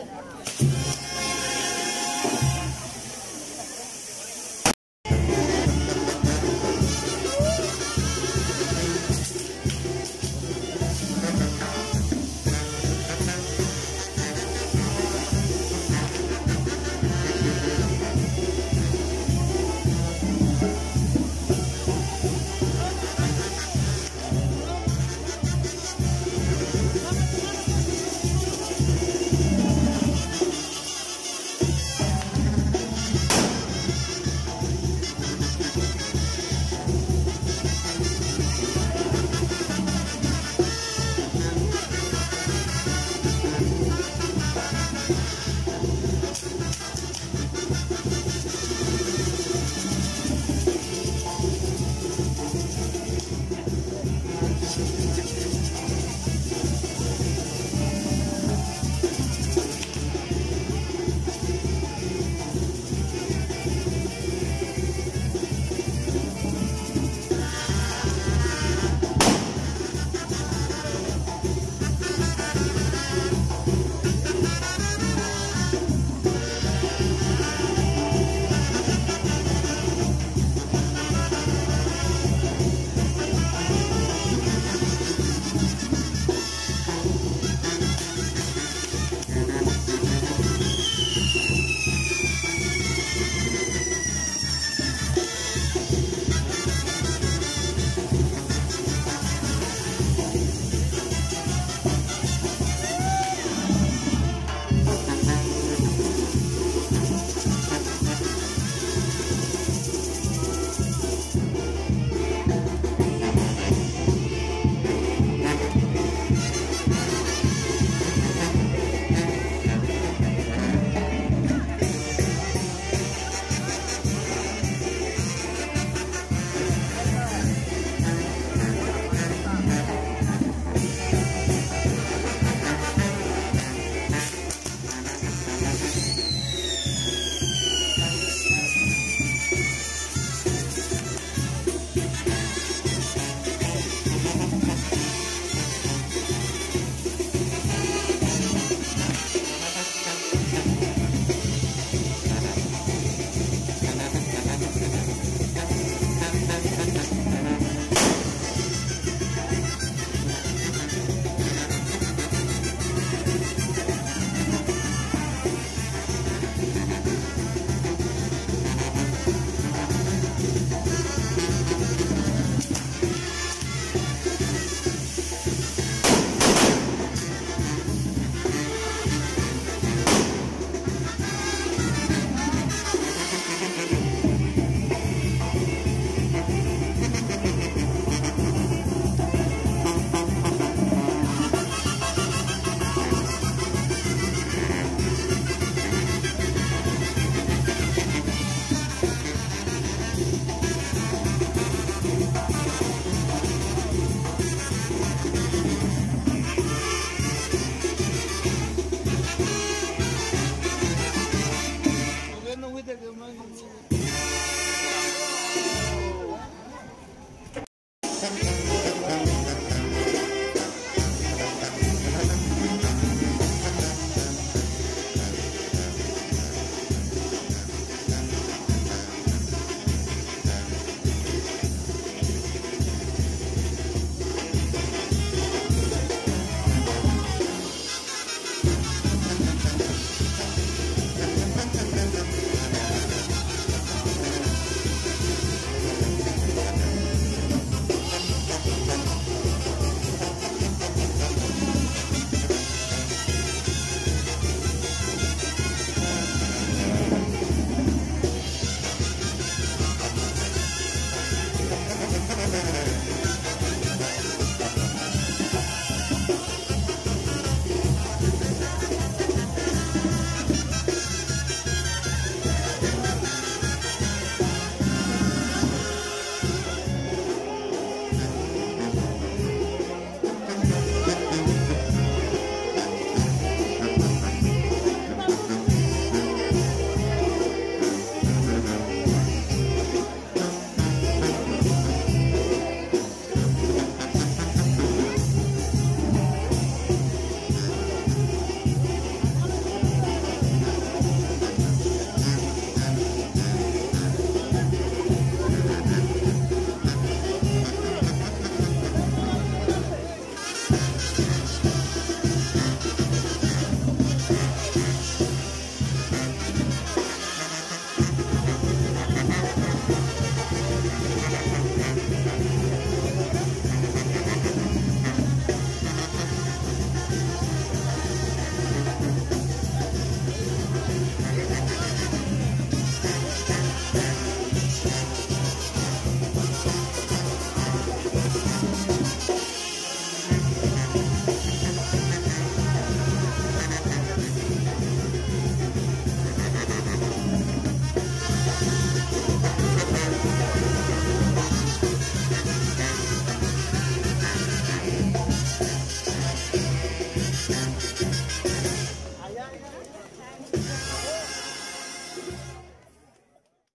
Good.